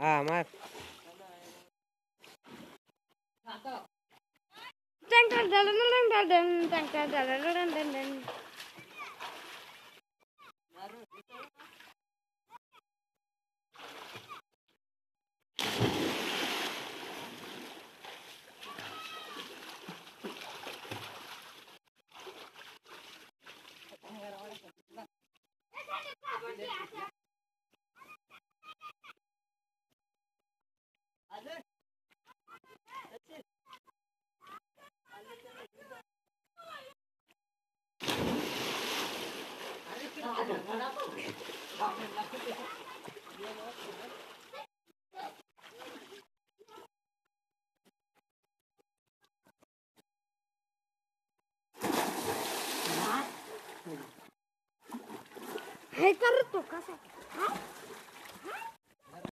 Ah, maaf. Thank you. Alert! That's it. Hey, carro, toca, ¿eh?